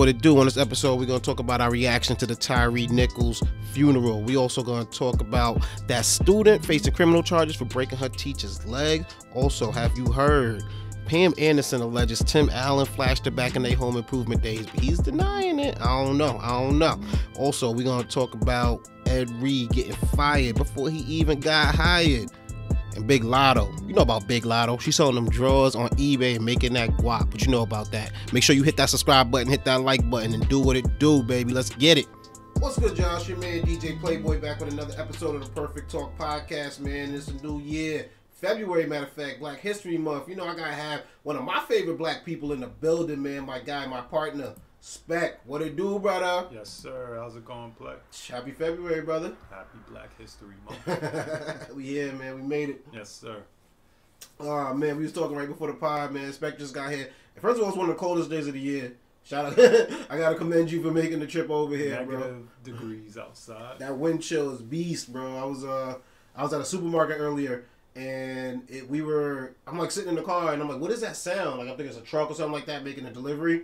What it do on this episode, we're gonna talk about our reaction to the Tyre Nichols funeral. We also gonna talk about that student facing criminal charges for breaking her teacher's leg. Also, have you heard? Pam Anderson alleges Tim Allen flashed her back in their home improvement days, but he's denying it. I don't know. I don't know. Also, we're gonna talk about Ed Reed getting fired before he even got hired. And Big Latto, you know about Big Latto. She's selling them drawers on eBay and making that guap. But you know about that. Make sure you hit that subscribe button, hit that like button, and do what it do, baby. Let's get it. What's good, Josh? Your man DJ Playboy back with another episode of the Perfect Talk Podcast, man. It's a new year. February, matter of fact, Black History Month. You know, I gotta have one of my favorite black people in the building, man. My guy, my partner, Spec. What it do, brother? Yes, sir. How's it going, Play? Happy February, brother. Happy Black History Month. we here, man. We made it. yes, sir. Oh man, we was talking right before the pod, man. Spec just got here. First of all, it's one of the coldest days of the year. Shout out! I gotta commend you for making the trip over here, Negative bro. degrees outside. That wind chill is beast, bro. I was uh, I was at a supermarket earlier, and it, we were. I'm like sitting in the car, and I'm like, "What is that sound?" Like I think it's a truck or something like that making a delivery.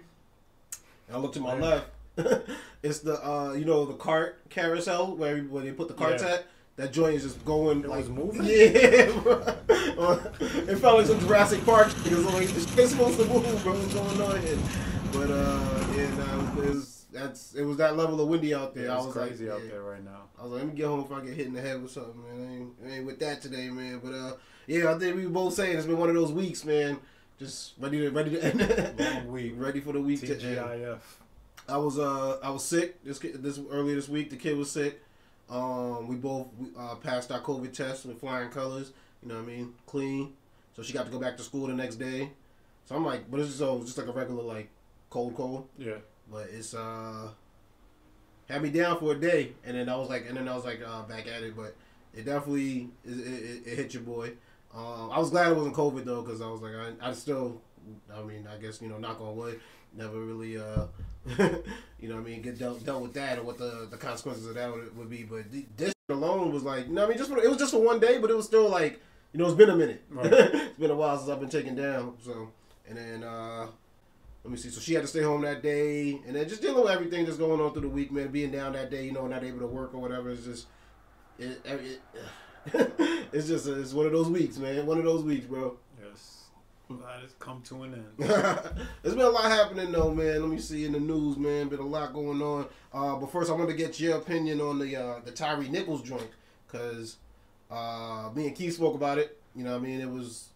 And I look to my left. it's the uh, you know, the cart carousel where where they put the carts Yeah. at. That joint is just going It like moving? Yeah, it felt like some Jurassic Park. It was like it's supposed to move, bro. What's going on here? But uh, yeah, nah, it was that's it was that level of windy out there. I it's was crazy like, out yeah. there right now. I was like, let me get home if I get hit in the head with something, man. I ain't, I ain't with that today, man. But uh, yeah, I think we were both saying it's been one of those weeks, man. Just ready to ready to end. Long week. ready for the week to end. TGIF. I was uh I was sick this ki- this earlier this week. The kid was sick. Um, we both uh, passed our COVID test with flying colors. You know what I mean? Clean. So she got to go back to school the next day. So I'm like, but it's just, so just like a regular like cold cold. Yeah. But it's uh had me down for a day, and then I was like, and then I was like uh, back at it. But it definitely it, it, it hit your boy. Um, I was glad it wasn't COVID though, because I was like, I, I still, I mean, I guess you know, knock on wood, never really, uh, you know, what I mean, get dealt, dealt with that or what the the consequences of that would, would be. But this alone was like, you know, I mean, just for, it was just for one day, but it was still like, you know, it's been a minute. Right. it's been a while since I've been taken down. So, and then. uh let me see. So she had to stay home that day, and then just dealing with everything that's going on through the week, man. Being down that day, you know, not able to work or whatever. It's just, it, it, it's just, it's one of those weeks, man. One of those weeks, bro. Yes. Glad it's come to an end. There's been a lot happening though, man. Let me see in the news, man. Been a lot going on. Uh, but first, I want to get your opinion on the uh, the Tyre Nichols joint, cause uh, me and Keef spoke about it. You know, what I mean, it was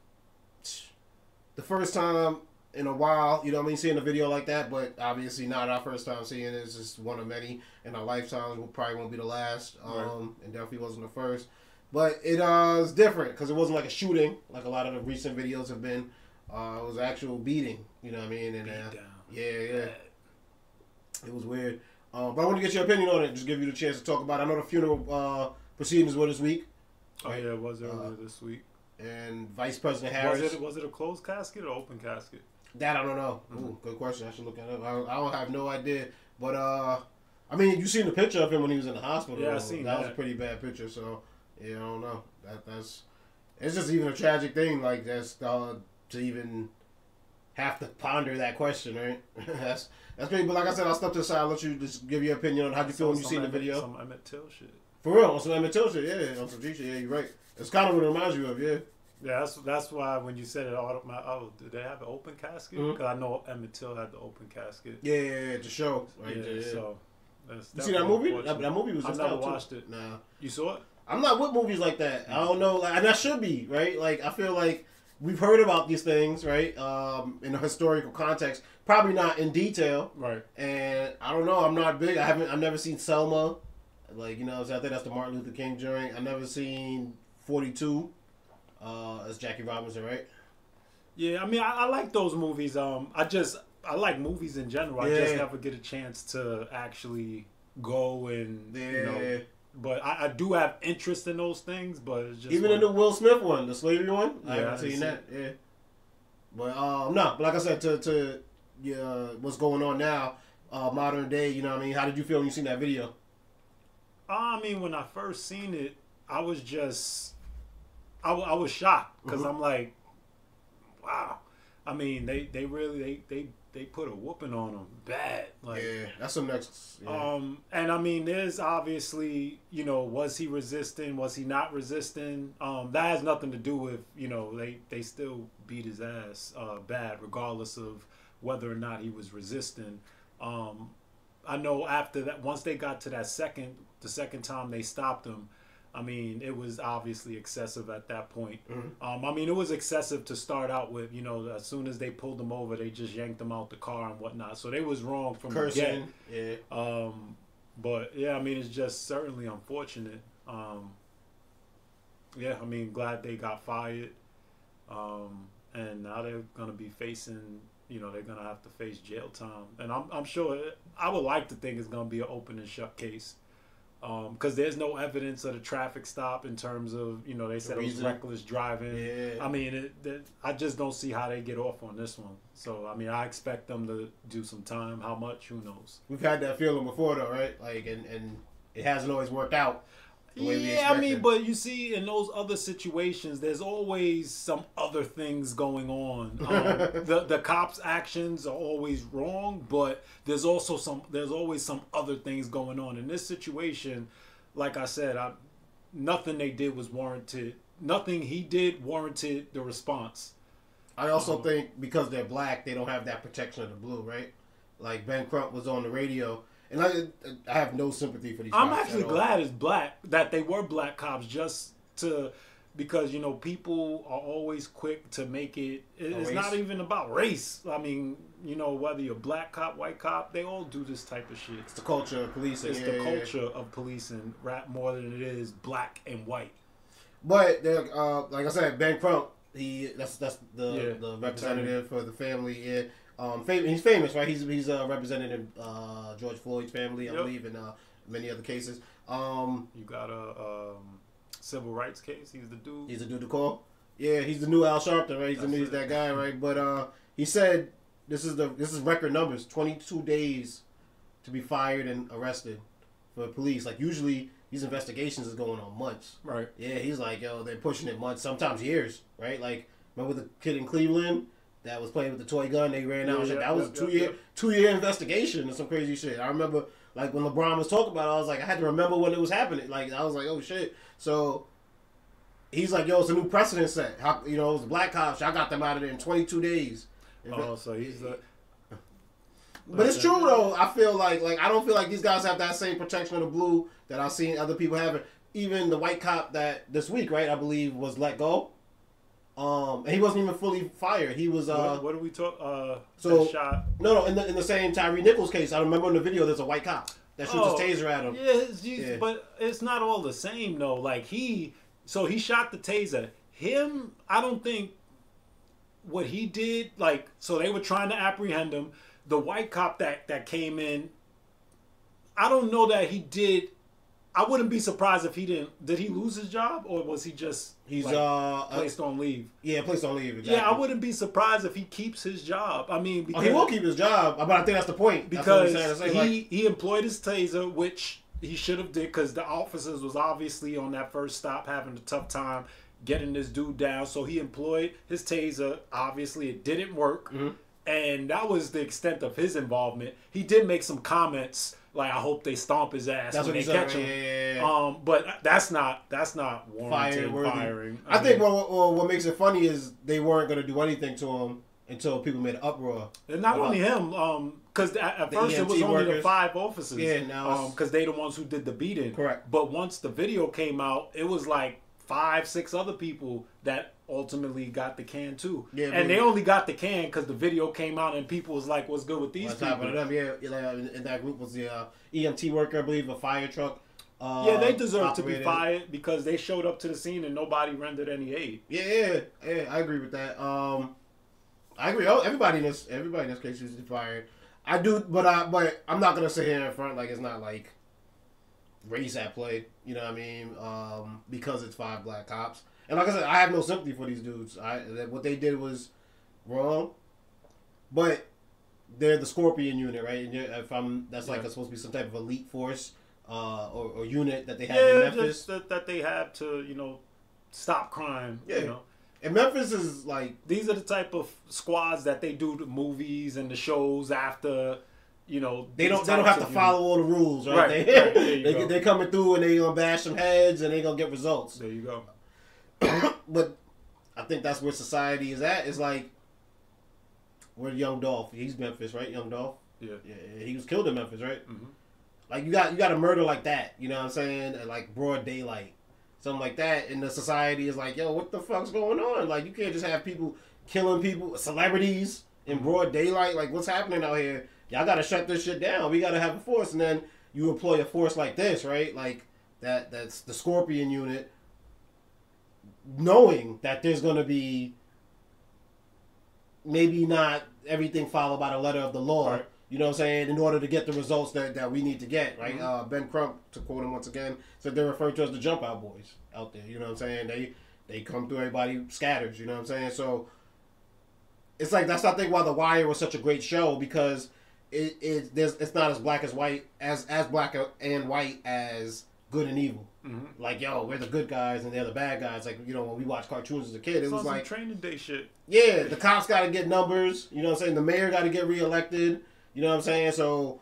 the first time in a while. You know, what I mean, seeing a video like that, but obviously not our first time seeing it. It's just one of many in our lifetimes. Will probably won't be the last. Um, Right. and definitely wasn't the first. But it uh, was different because it wasn't like a shooting like a lot of the recent videos have been. Uh, it was actual beating, you know what I mean? And uh, yeah, yeah, it was weird. Uh, but I want to get your opinion on it. Just give you the chance to talk about. it. I know the funeral uh, proceedings were this week, Oh yeah, it was Uh, earlier this week. and Vice President Harris. Was it was it a closed casket or open casket? That I don't know. Mm-hmm. Ooh, good question. I should look that up. I, I don't have no idea. But uh, I mean, you seen the picture of him when he was in the hospital. Yeah, I seen that. was a pretty bad picture. So yeah, I don't know. That that's it's just even a tragic thing. Like that's uh, to even have to ponder that question, right? that's that's great. But like I said, I'll step to the side. I'll let you just give your opinion on how you feel when you see the video. Some Emmett Till shit. For real, on some Emmett Till shit, yeah, on some G shit, yeah, you're right. It's kind of what it reminds you of, yeah. Yeah, that's that's why when you said it, all my, oh, did they have an open casket? Because I know Emmett Till had the open casket. Yeah, yeah, yeah, to show. Right yeah, there, yeah. so that's you see that movie? That, that movie was I've just never out, too. watched it. Nah. You saw it? I'm not with movies like that. I don't know, like, and I should be right. Like I feel like we've heard about these things, right? Um, in a historical context, probably not in detail. Right. And I don't know. I'm not big. I haven't. I've never seen Selma. Like you know, so I think that's the Martin Luther King joint. I've never seen 42. Uh, as Jackie Robinson, right? Yeah, I mean, I, I like those movies. Um, I just I like movies in general. I just never get a chance to actually go and Yeah. you know. But I, I do have interest in those things. But it's just Even in the Will Smith one, the slavery one. I Yeah, I haven't seen see that. Yeah. But um, no. But like I said, to to yeah, what's going on now, uh, modern day. You know, what I mean, how did you feel when you seen that video? I mean, when I first seen it, I was just, I, I was shocked because Mhm. I'm like, wow. I mean, they, they really they, they they put a whooping on him bad. Like, yeah, that's some next. Yeah. um, and I mean, there's obviously, you know, was he resisting? Was he not resisting? Um, that has nothing to do with, you know, they they still beat his ass uh, bad, regardless of whether or not he was resisting. Um, I know after that, once they got to that second, the second time they stopped him, I mean, it was obviously excessive at that point. Mhm. Um, I mean, it was excessive to start out with. You know, as soon as they pulled him over, they just yanked him out the car and whatnot. So they was wrong from the get. Cursing. Yeah. Um, but yeah, I mean, it's just certainly unfortunate. Um, yeah, I mean, glad they got fired. Um, and now they're gonna be facing, you know, they're gonna have to face jail time. And I'm, I'm sure, I would like to think it's gonna be an open and shut case. Um, cause there's no evidence of the traffic stop in terms of, you know, they said it was reckless driving. Yeah. I mean, it, it, I just don't see how they get off on this one. So, I mean, I expect them to do some time. How much? Who knows? We've had that feeling before, though, right? Like, and and it hasn't always worked out. The way we Yeah, I mean, but you see, in those other situations, there's always some other things going on. Um, the the cops' actions are always wrong, but there's also some there's always some other things going on. In this situation, like I said, I, nothing they did was warranted. Nothing he did warranted the response. I also Um, think because they're black, they don't have that protection of the blue, right? Like Ben Crump was on the radio, and I, I have no sympathy for these. I'm cops actually at all. glad it's black that they were black cops just to because you know people are always quick to make it it- it's race? not even about race i mean you know whether you're black cop white cop they all do this type of shit It's the culture of policing. it's yeah, the yeah, yeah. culture of policing rap more than it is black and white But uh, like I said, Ben Crump, he that's that's the Yeah, the representative for the family. Yeah, um, fam- he's famous, right? He's he's uh, represented uh, George Floyd's family, I Yep. believe, in uh, many other cases. Um, you got a um, civil rights case he's the dude He's the dude to call. Yeah, he's the new Al Sharpton, right? He's the new, he's that guy, right? But uh, he said this is the this is record numbers: twenty two days to be fired and arrested for police. Like usually these investigations is going on months. right Yeah, he's like, yo, they're pushing it months, sometimes years, right? Like remember the kid in Cleveland that was playing with the toy gun? They ran out. Yeah, shit? yeah, that was yeah, a two year two year investigation and some crazy shit. I remember like when LeBron was talking about it, I was like, I had to remember when it was happening. Like I was like, oh shit. So he's like, yo, it's a new precedent set. How you know it was the black cops? I got them out of there in twenty two days. oh so he's the But it's true though. I feel like like I don't feel like these guys have that same protection of the blue that I've seen other people having. Even the white cop that this week, right? I believe was let go. Um, and he wasn't even fully fired. He was uh what, what do we talk uh so- shot no no in the in the same Tyre Nichols case. I remember in the video there's a white cop that shoots Oh, his taser at him. Yeah, Yeah. but it's not all the same though. Like he, so he shot the taser. Him, I don't think what he did. Like, so they were trying to apprehend him. The white cop that that came in, I don't know that he did. I wouldn't be surprised if he didn't. Did he lose his job or was he just He's like, uh, uh placed on leave? yeah placed on leave. Exactly. Yeah, I wouldn't be surprised if he keeps his job. I mean, Oh, he will keep his job, but I think that's the point. Because. He like, he employed his taser, which he should have did because the officers was obviously on that first stop having a tough time getting this dude down. So he employed his taser. Obviously, it didn't work, Mhm. and that was the extent of his involvement. He did make some comments like, "I hope they stomp his ass that's when they catch him." Yeah, yeah. Um, but that's not that's not warranted Fire firing. I, think mean, what, what what makes it funny is they weren't going to do anything to him until people made an uproar. And not only him, um, because at, at first it was EMT only the five officers. Yeah, now because they the ones who did the beating. Correct. But once the video came out, it was like five, six other people that ultimately got the can too. Yeah, and they only got the can because the video came out and people was like, "What's good with these top people?" them, yeah, yeah, in, that group was the uh, EMT worker, I believe, a fire truck. Uh, Yeah, they deserve to be fired because they showed up to the scene and nobody rendered any aid. Yeah, yeah, yeah, I agree with that. Um, I agree. Oh, everybody in this, everybody in this case is fired. I do, but I, but I'm not gonna sit here in front like it's not like race at play. You know what I mean? Um, because it's five black cops, and like I said, I have no sympathy for these dudes. I that what they did was wrong, but they're the Scorpion unit, right? And if I'm, that's like a, supposed to be some type of elite force uh, or, or unit that they have in Memphis. that, that they have to, you know, stop crime. Yeah. You know, And Memphis is like these are the type of squads that they do the movies and the shows after. You know, they don't they don't have to follow all the rules, right? Right, They, right, they go. they coming through and they gonna bash some heads and they gonna get results. There you go. but I think that's where society is at. Is like where Young Dolph. He's Memphis, right? Young Dolph. Yeah. Yeah, he was killed in Memphis, right? hmm Like you got you got a murder like that, you know what I'm saying? Like broad daylight, something like that, and the society is like, yo, what the fuck's going on? Like you can't just have people killing people, celebrities in broad daylight. Like what's happening out here? Y'all gotta shut this shit down. We gotta have a force, and then you employ a force like this, right? Like that. That's the Scorpion unit, knowing that there's gonna be maybe not everything followed by the letter of the law. Right. You know what I'm saying? In order to get the results that, that we need to get, right? Mhm. Uh, ben Crump, to quote him once again, said they're referred to as the jump out boys out there. You know what I'm saying? They they come through, everybody scatters. You know what I'm saying? So it's like that's I think why The Wire was such a great show because it it there's it's not as black as white as as black and white as good and evil. hmm Like yo, we're the good guys and they're the bad guys. Like you know when we watched cartoons as a kid, it was like training day shit. yeah, the cops got to get numbers. You know what I'm saying? The mayor got to get reelected. You know what I'm saying? So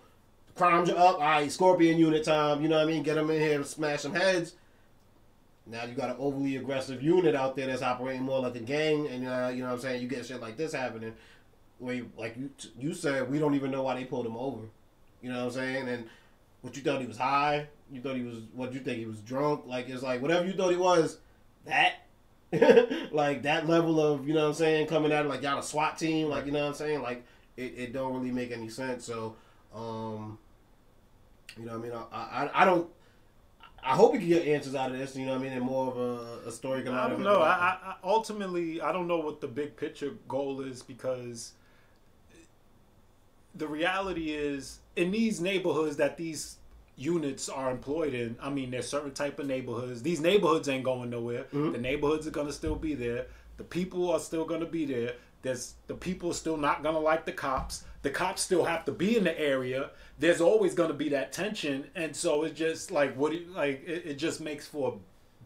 crimes are up. All right, Scorpion unit time. You know what I mean? Get them in here and smash some heads. Now you got an overly aggressive unit out there that's operating more like a gang, and uh, you know what I'm saying? You get shit like this happening, where like you you said, we don't even know why they pulled him over. You know what I'm saying? And what you thought he was high? You thought he was what you think he was drunk? Like it's like whatever you thought he was, that like that level of you know what I'm saying coming at it like y'all a SWAT team like you know what I'm saying like it, it don't really make any sense so um you know what I mean I, I I don't I hope we can get answers out of this you know what I mean and more of a, a story I don't know. I, I ultimately I don't know what the big picture goal is because the reality is in these neighborhoods that these units are employed in. I mean, there's certain type of neighborhoods. These neighborhoods ain't going nowhere. Mhm. The neighborhoods are gonna still be there. The people are still gonna be there. There's the people are still not gonna like the cops. The cops still have to be in the area. There's always gonna be that tension, and so it's just like what do you, like it, it just makes for a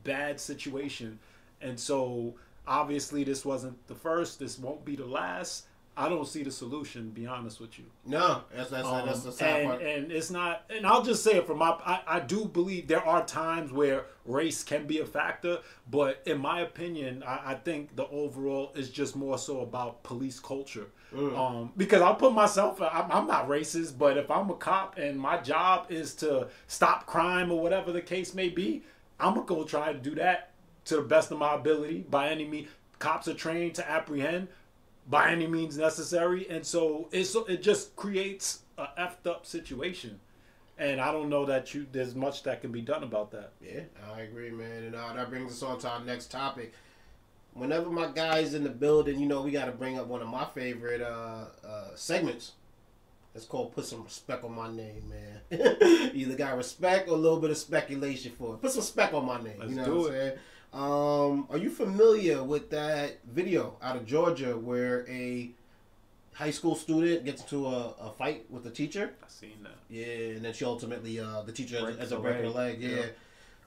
bad situation. And so obviously this wasn't the first. This won't be the last. I don't see the solution. Be honest with you. no that's that's, Um, that's the sad and, part and it's not and i'll just say it from my I, I do believe there are times where race can be a factor but in my opinion i, I think the overall is just more so about police culture Mm. um, because i'll put myself I'm, I'm not racist but if i'm a cop and my job is to stop crime or whatever the case may be i'm gonna go try to do that to the best of my ability by any means cops are trained to apprehend by any means necessary, and so it's it just creates a effed up situation, and I don't know that you there's much that can be done about that. Yeah, I agree, man. And uh, that brings us on to our next topic. Whenever my guy's in the building, you know, we got to bring up one of my favorite uh, uh, segments. It's called "Put Some Respect on My Name," man. Either got respect or a little bit of speculation for it. Put some spec on my name. Let's you know do what I'm saying? Um, are you familiar with that video out of Georgia where a high school student gets into a, a fight with a teacher? I seen that. Yeah, and then she ultimately, uh, the teacher Breaks ends up breaking her leg. leg. Yeah. Yeah.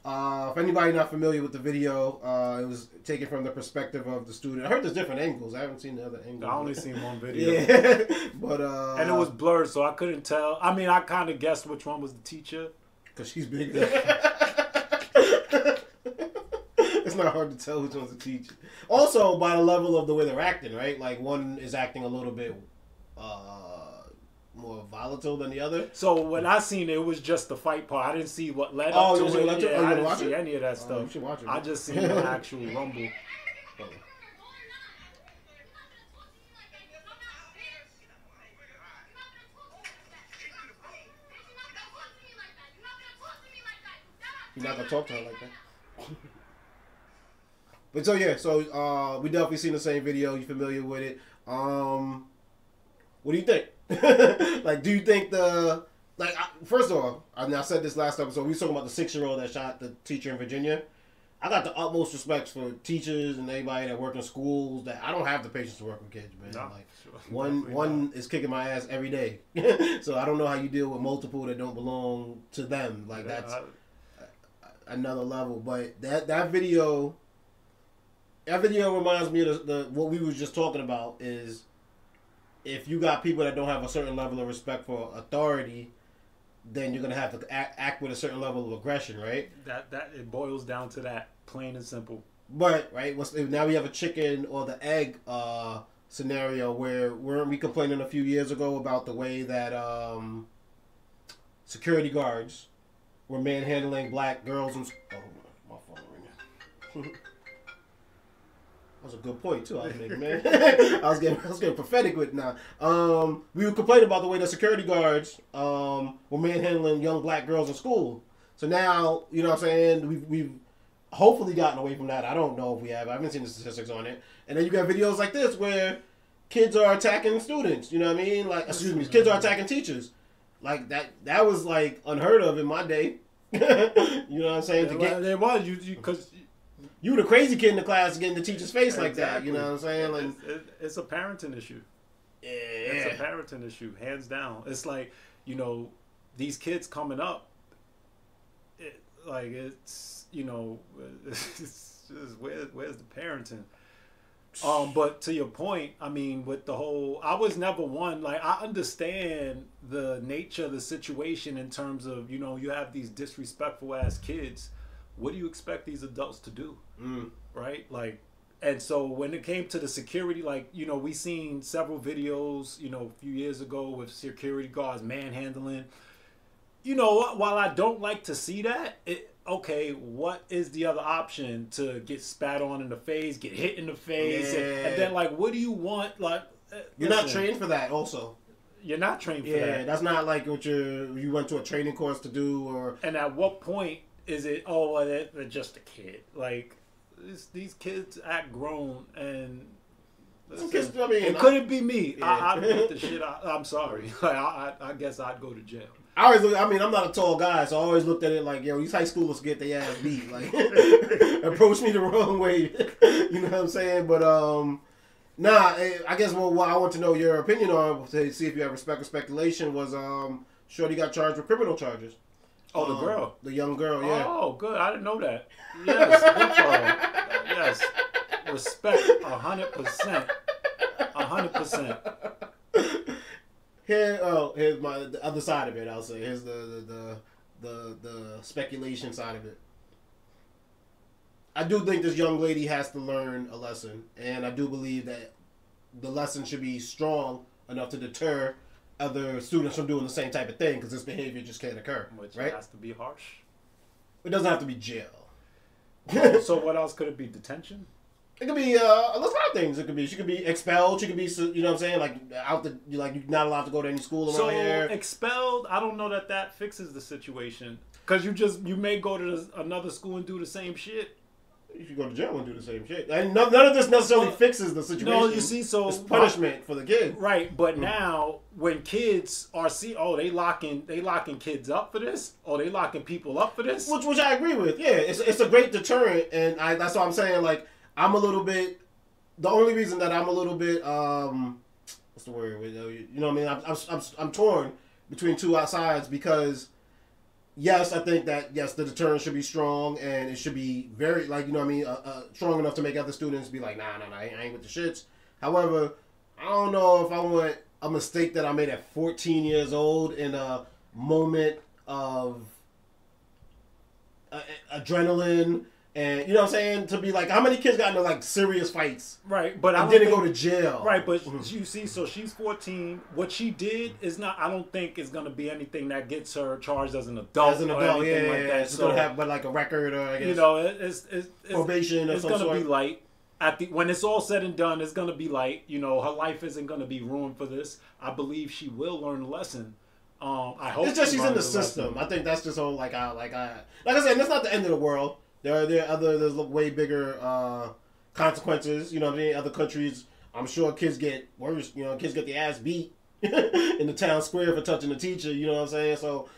Uh, if anybody not familiar with the video, uh, it was taken from the perspective of the student. I heard there's different angles. I haven't seen the other angle. I only seen one video, Yeah, but uh, and it was blurred, so I couldn't tell. I mean, I kind of guessed which one was the teacher. because she's bigger. It's not hard to tell which one's the teacher. Also, by the level of the way they're acting, right? Like one is acting a little bit uh, more volatile than the other. So when I seen it, it was just the fight part. I didn't see what led Oh, up to it. see what led? Yeah, Oh, I didn't didn't watch see it? any of that Oh, you stuff. should watch it. I just seen the actual rumble. You're not gonna talk to her like that. but so yeah, so uh, we definitely seen the same video. You familiar with it? Um, what do you think? like, do you think the like? I, first of all, I, mean, I said this last episode. We was talking about the six year old that shot the teacher in Virginia. I got the utmost respect for teachers and anybody that work in schools. That I don't have the patience to work with kids, man. No, Like sure. one Definitely one is kicking my ass every day. so I don't know how you deal with multiple that don't belong to them. Like not. that's I- another level. But that that video, that video reminds me of the, the what we was just talking about is if you got people that don't have a certain level of respect for authority, then you're gonna have to act, act with a certain level of aggression, right? That that it boils down to that, plain and simple. But right, what's, now we have a chicken or the egg uh, scenario where weren't we complaining a few years ago about the way that um, security guards were manhandling black girls and oh my phone ringing. That was a good point too. I was making, man. I was getting, I was getting prophetic with now. Um, we were complaining about the way the security guards um, were manhandling young black girls in school. So now, you know what I'm saying? We've, we've hopefully gotten away from that. I don't know if we have. I haven't seen the statistics on it. And then you got videos like this where kids are attacking students. You know what I mean? Like, excuse me, kids are attacking teachers. Like that. That was like unheard of in my day. you know what I'm saying? To get, there was you because you, were the crazy kid in the class getting the teacher's face exactly. like that. You know what I'm saying? Like it's, it's a parenting issue. Yeah, it's a parenting issue, hands down. It's like you know these kids coming up. It, like it's you know, it's just where, where's the parenting? Um, but to your point, I mean, with the whole, I was never one like I understand the nature of the situation in terms of you know you have these disrespectful ass kids. What do you expect these adults to do? Mm. Right, like, and so when it came to the security, like you know, we seen several videos, you know, a few years ago with security guards manhandling. You know, while I don't like to see that, it okay, what is the other option to get spat on in the face, get hit in the face, yeah. and, and, then like, what do you want? Like, uh, you're listen, not trained for that. Also, you're not trained for yeah, that. Yeah, that's not like what you you went to a training course to do, or. And at what point is it? Oh, well, they're, they're just a kid. Like, these kids act grown and. Listen, I mean, it couldn't be me. Yeah. I, I beat the shit. I, am sorry. Like, I, I, I guess I'd go to jail. I always look. I mean, I'm not a tall guy, so I always looked at it like, yo, these high schoolers get their ass beat. Like, approach me the wrong way. you know what I'm saying? But um, nah. Eh, I guess well, what I want to know your opinion on to see if you have respect or speculation was um, Shorty got charged with criminal charges. Oh, the um, girl, the young girl, yeah. Oh, good. I didn't know that. Yes, yes. Respect, a hundred percent, a hundred percent here oh here's my the other side of it i'll say here's the the the the, the speculation side of it i do think this young lady has to learn a lesson and i do believe that the lesson should be strong enough to deter other students from doing the same type of thing because this behavior just can't occur which right has to be harsh it doesn't have to be jail so what else could it be detention it could be uh, a lot of things. It could be she could be expelled. She could be you know what I'm saying like out the like you're not allowed to go to any school around so, here. expelled. I don't know that that fixes the situation because you just you may go to another school and do the same shit. You should go to jail and do the same shit. And none, none of this necessarily well, fixes the situation. No, you see, so it's punishment for the kid. Right, but mm. now when kids are see, oh, they locking they locking kids up for this, or they locking people up for this, which which I agree with. Yeah, it's it's a great deterrent, and I, that's what I'm saying. Like I'm a little bit. The only reason that I'm a little bit um, what's the word? You know what I mean? I'm I'm, I'm, I'm torn between two sides because yes, I think that yes, the deterrent should be strong and it should be very like you know what I mean, uh, uh, strong enough to make other students be like, nah, nah, nah, I ain't with the shits. However, I don't know if I want a mistake that I made at 14 years old in a moment of uh, adrenaline and you know what I'm saying to be like, how many kids got into like serious fights? Right, but I didn't think, go to jail. Right, but mm-hmm. you see, so she's 14. What she did is not. I don't think is going to be anything that gets her charged as an adult. As an adult, yeah, like yeah. She's so, gonna have, but like a record or I guess, you know, it's it's, it's probation. It's going to be light. At the when it's all said and done, it's going to be light. You know, her life isn't going to be ruined for this. I believe she will learn a lesson. Um, I hope it's just she's in the system. Lesson. I think that's just all like I like I like I said. It's not the end of the world there are there are other there's way bigger uh, consequences. You know what I mean? Other countries, I'm sure kids get worse. You know, kids get the ass beat in the town square for touching a teacher. You know what I'm saying? So,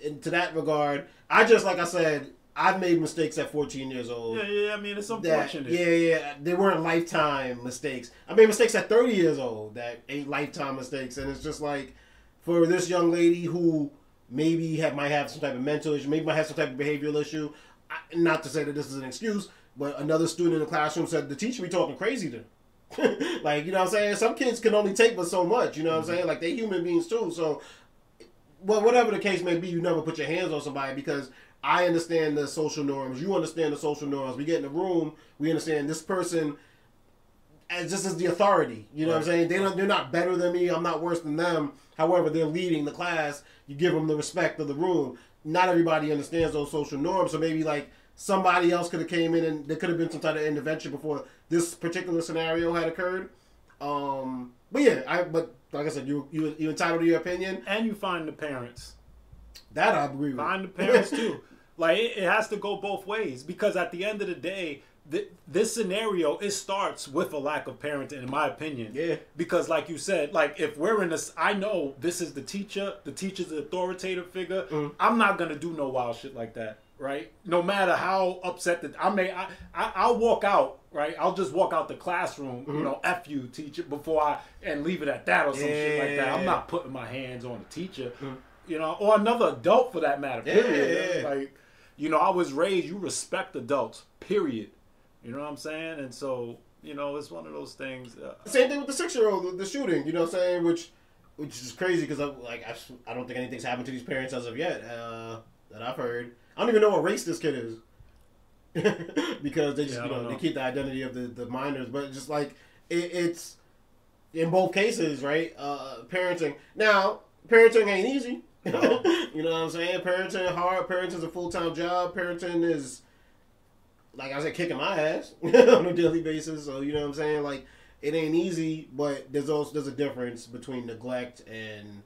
in, to that regard, I just like I said, I've made mistakes at 14 years old. Yeah, yeah. I mean, it's unfortunate. That, yeah, yeah. They weren't lifetime mistakes. I made mistakes at 30 years old that ain't lifetime mistakes, and it's just like for this young lady who maybe have might have some type of mental issue, maybe might have some type of behavioral issue not to say that this is an excuse. but another student in the classroom said the teacher be talking crazy to them. like you know what I'm saying. Some kids can only take but so much. You know what I'm mm-hmm. saying. Like they human beings too. So, well, whatever the case may be, you never put your hands on somebody because I understand the social norms. You understand the social norms. We get in the room. We understand this person as just as the authority. You know what I'm saying? They don't. They're not better than me. I'm not worse than them. However, they're leading the class. You give them the respect of the room. Not everybody understands those social norms. So maybe like somebody else could have came in and there could have been some type of intervention before this particular scenario had occurred. Um, but yeah, I but like I said, you you you entitled to your opinion, and you find the parents. That I agree with. Find the parents too. Like it, it, has to go both ways because at the end of the day, th- this scenario it starts with a lack of parenting, in my opinion. Yeah. Because like you said, like if we're in this, I know this is the teacher. The teacher's the authoritative figure. Mm. I'm not gonna do no wild shit like that right? No matter how upset that I may, I, I will walk out, right? I'll just walk out the classroom, mm-hmm. you know, f you teacher before I and leave it at that or some yeah. shit like that. I'm not putting my hands on the teacher, mm-hmm. you know, or another adult for that matter. Period. Yeah. Like, you know, I was raised you respect adults. Period. You know what I'm saying? And so, you know, it's one of those things. Uh, Same thing with the six year old, the, shooting. You know what I'm saying? Which, which is crazy because I like I, I don't think anything's happened to these parents as of yet uh, that I've heard. I don't even know what race this kid is. because they just yeah, you know, know, they keep the identity of the, the minors, but just like it, it's in both cases, right? Uh, parenting now, parenting ain't easy. No. you know what I'm saying? Parenting hard. Parenting is a full time job. Parenting is like I said, kicking my ass on a daily basis. So you know what I'm saying? Like it ain't easy, but there's also there's a difference between neglect and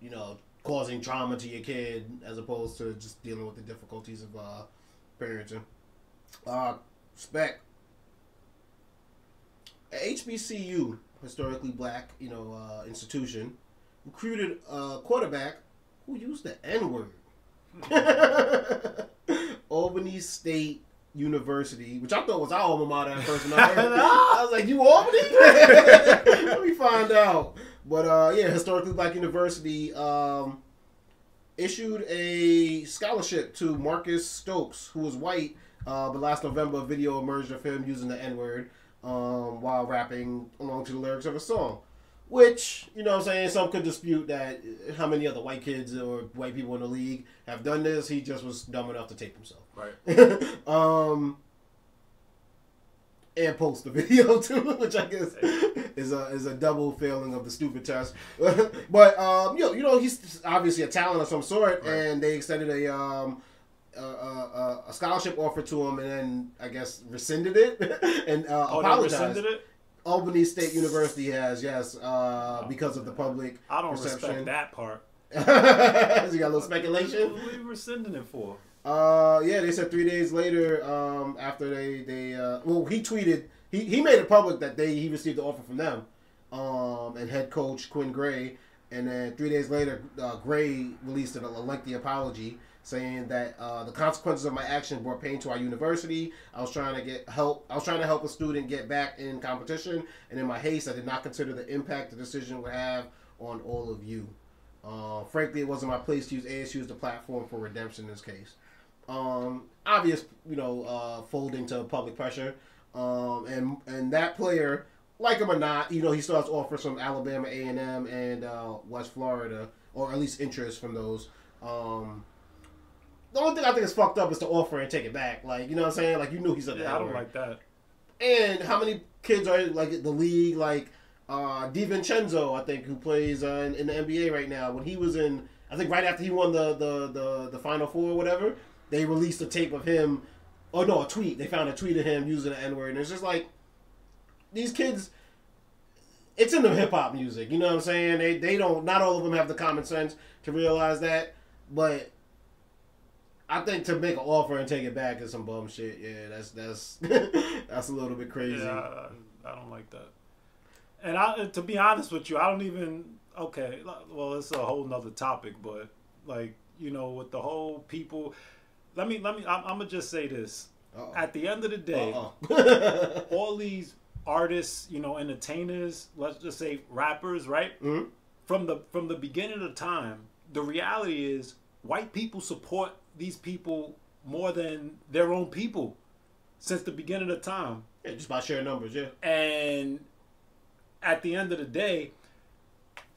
you know causing trauma to your kid as opposed to just dealing with the difficulties of uh, parenting. Uh, spec. HBCU, historically black, you know, uh, institution, recruited a quarterback who used the N word. Albany State University, which I thought was our alma mater at first. When I, heard I was like, "You Albany? Let me find out." But uh, yeah, historically black university um, issued a scholarship to Marcus Stokes, who was white. Uh, but last November, a video emerged of him using the N word um, while rapping along to the lyrics of a song. Which, you know what I'm saying, some could dispute that how many other white kids or white people in the league have done this. He just was dumb enough to tape himself. Right. um, and post the video too, which I guess is a is a double failing of the stupid test. but um, you know, you know, he's obviously a talent of some sort, right. and they extended a um. A, a, a, scholarship offer to him, and then I guess rescinded it and uh, oh, apologized. rescinded it. Albany State University has yes, uh, because of the public. I don't perception. respect that part. you got a little speculation. What are you rescinding it for? Uh, yeah, they said three days later, um, after they they uh, well, he tweeted he, he made it public that they he received the offer from them, um, and head coach Quinn Gray, and then three days later, uh, Gray released a, a lengthy apology saying that uh, the consequences of my action brought pain to our university. I was trying to get help. I was trying to help a student get back in competition, and in my haste, I did not consider the impact the decision would have on all of you. Uh, frankly, it wasn't my place to use ASU as the platform for redemption in this case um, obvious, you know, uh, folding to public pressure. Um, and and that player, like him or not, you know, he starts offers from Alabama, A and M, and uh, West Florida, or at least interest from those. Um, the only thing I think is fucked up is to offer and take it back. Like, you know what I'm saying? Like, you knew he's a yeah, I don't like that. And how many kids are like the league? Like, uh, DiVincenzo, I think, who plays uh, in, in, the NBA right now. When he was in, I think right after he won the the the, the Final Four or whatever, they released a tape of him. Oh no, a tweet. They found a tweet of him using the N word, and it's just like these kids. It's in the hip hop music, you know what I'm saying? They they don't. Not all of them have the common sense to realize that, but I think to make an offer and take it back is some bum shit. Yeah, that's that's that's a little bit crazy. Yeah, I, I don't like that. And I, to be honest with you, I don't even. Okay, well, it's a whole nother topic, but like you know, with the whole people let me let me. I'm, I'm gonna just say this. Uh-oh. At the end of the day, all these artists, you know, entertainers, let's just say rappers, right? Mm-hmm. From the from the beginning of time, the reality is white people support these people more than their own people. since the beginning of time. Yeah, just by sharing numbers, yeah. And at the end of the day,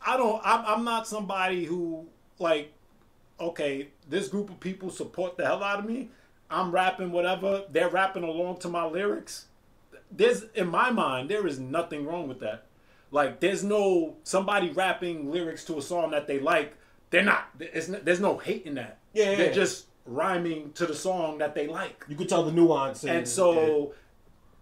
I don't. I'm, I'm not somebody who like. Okay, this group of people support the hell out of me. I'm rapping whatever. They're rapping along to my lyrics. There's in my mind there is nothing wrong with that. Like there's no somebody rapping lyrics to a song that they like. They're not. There's no, there's no hate in that. Yeah, yeah, they're yeah. just rhyming to the song that they like. You could tell the nuance. And so